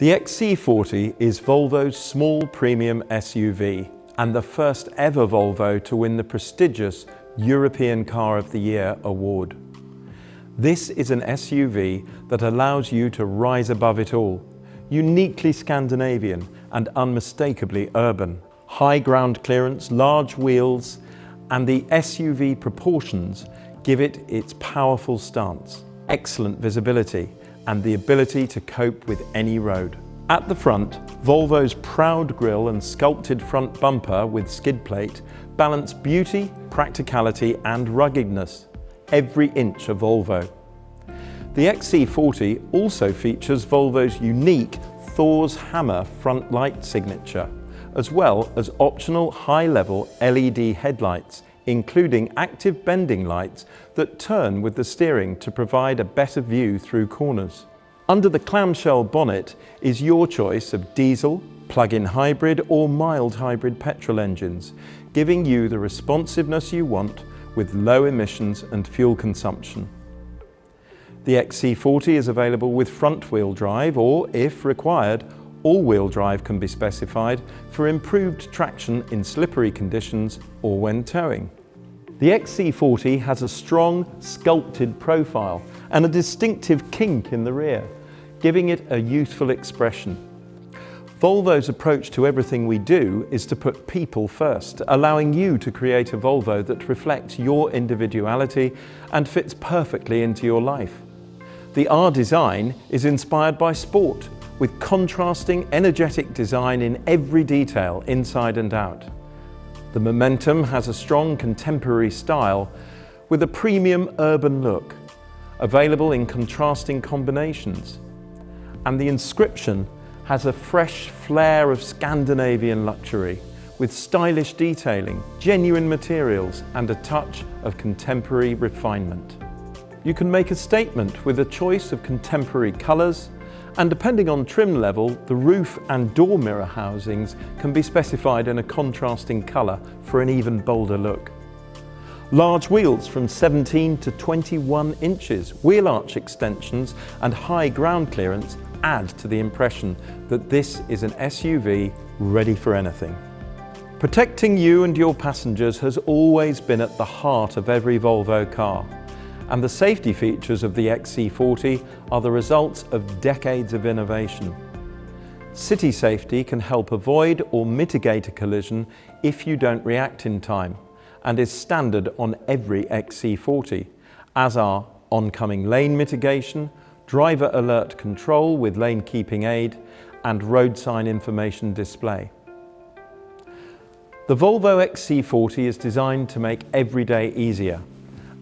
The XC40 is Volvo's small premium SUV and the first ever Volvo to win the prestigious European Car of the Year award. This is an SUV that allows you to rise above it all, uniquely Scandinavian and unmistakably urban. High ground clearance, large wheels and the SUV proportions give it its powerful stance, excellent visibility and the ability to cope with any road. At the front, Volvo's proud grille and sculpted front bumper with skid plate balance beauty, practicality and ruggedness, every inch of Volvo. The XC40 also features Volvo's unique Thor's Hammer front light signature, as well as optional high-level LED headlights including active bending lights that turn with the steering to provide a better view through corners. Under the clamshell bonnet is your choice of diesel, plug-in hybrid or mild hybrid petrol engines, giving you the responsiveness you want with low emissions and fuel consumption. The XC40 is available with front-wheel drive or, if required, all-wheel drive can be specified for improved traction in slippery conditions or when towing. The XC40 has a strong, sculpted profile and a distinctive kink in the rear giving it a youthful expression. Volvo's approach to everything we do is to put people first, allowing you to create a Volvo that reflects your individuality and fits perfectly into your life. The R design is inspired by sport, with contrasting, energetic design in every detail, inside and out. The Momentum has a strong contemporary style with a premium urban look, available in contrasting combinations and the inscription has a fresh flair of Scandinavian luxury with stylish detailing, genuine materials and a touch of contemporary refinement. You can make a statement with a choice of contemporary colours and depending on trim level, the roof and door mirror housings can be specified in a contrasting colour for an even bolder look. Large wheels from 17 to 21 inches, wheel arch extensions and high ground clearance add to the impression that this is an SUV ready for anything. Protecting you and your passengers has always been at the heart of every Volvo car, and the safety features of the XC40 are the results of decades of innovation. City safety can help avoid or mitigate a collision if you don't react in time, and is standard on every XC40, as are oncoming lane mitigation, driver alert control with lane keeping aid, and road sign information display. The Volvo XC40 is designed to make every day easier,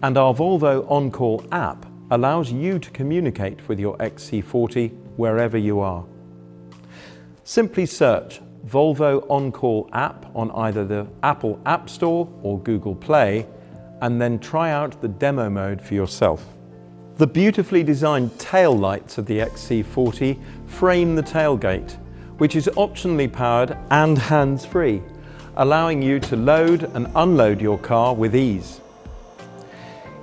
and our Volvo OnCall app allows you to communicate with your XC40 wherever you are. Simply search Volvo OnCall app on either the Apple App Store or Google Play, and then try out the demo mode for yourself. The beautifully designed tail lights of the XC40 frame the tailgate, which is optionally powered and hands-free, allowing you to load and unload your car with ease.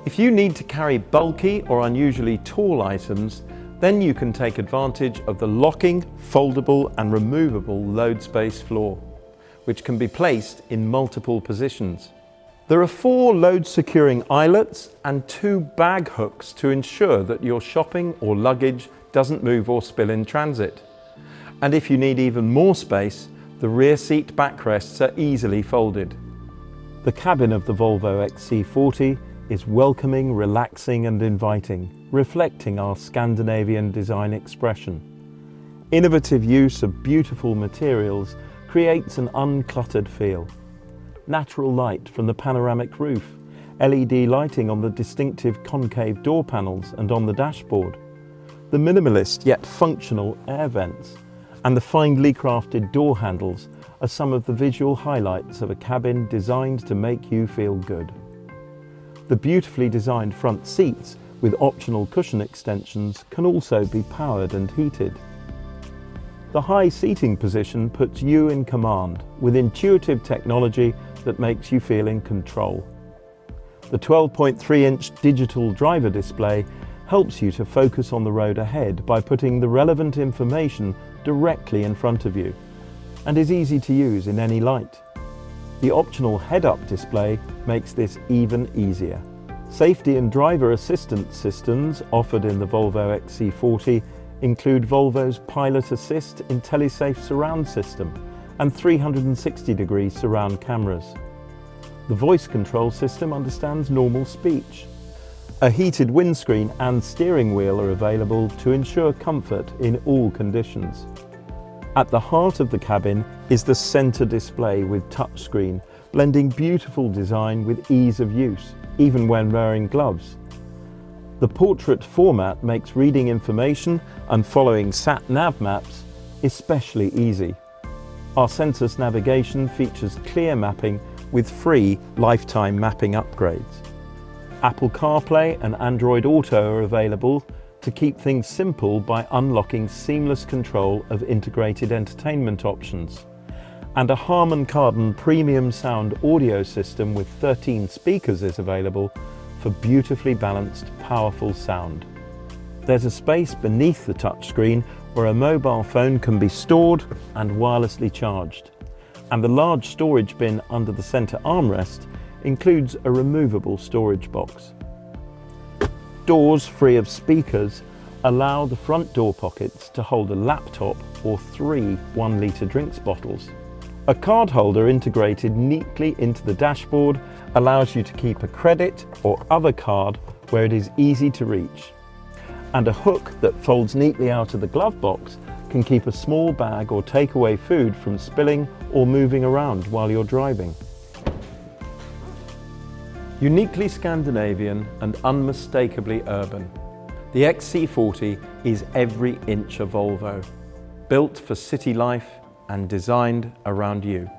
If you need to carry bulky or unusually tall items, then you can take advantage of the locking, foldable and removable load space floor, which can be placed in multiple positions. There are four load securing eyelets and two bag hooks to ensure that your shopping or luggage doesn't move or spill in transit. And if you need even more space, the rear seat backrests are easily folded. The cabin of the Volvo XC40 is welcoming, relaxing and inviting, reflecting our Scandinavian design expression. Innovative use of beautiful materials creates an uncluttered feel natural light from the panoramic roof, LED lighting on the distinctive concave door panels and on the dashboard, the minimalist yet functional air vents, and the finely crafted door handles are some of the visual highlights of a cabin designed to make you feel good. The beautifully designed front seats with optional cushion extensions can also be powered and heated. The high seating position puts you in command with intuitive technology that makes you feel in control. The 12.3 inch digital driver display helps you to focus on the road ahead by putting the relevant information directly in front of you and is easy to use in any light. The optional head-up display makes this even easier. Safety and driver assistance systems offered in the Volvo XC40 include Volvo's Pilot Assist IntelliSafe surround system and 360 degree surround cameras. The voice control system understands normal speech. A heated windscreen and steering wheel are available to ensure comfort in all conditions. At the heart of the cabin is the centre display with touchscreen, blending beautiful design with ease of use, even when wearing gloves. The portrait format makes reading information and following sat-nav maps especially easy. Our Sensus navigation features clear mapping with free lifetime mapping upgrades. Apple CarPlay and Android Auto are available to keep things simple by unlocking seamless control of integrated entertainment options. And a Harman Kardon premium sound audio system with 13 speakers is available for beautifully balanced, powerful sound. There's a space beneath the touchscreen where a mobile phone can be stored and wirelessly charged. And the large storage bin under the centre armrest includes a removable storage box. Doors free of speakers allow the front door pockets to hold a laptop or three one litre drinks bottles. A card holder integrated neatly into the dashboard allows you to keep a credit or other card where it is easy to reach. And a hook that folds neatly out of the glove box can keep a small bag or takeaway food from spilling or moving around while you're driving. Uniquely Scandinavian and unmistakably urban, the XC40 is every inch a Volvo, built for city life and designed around you.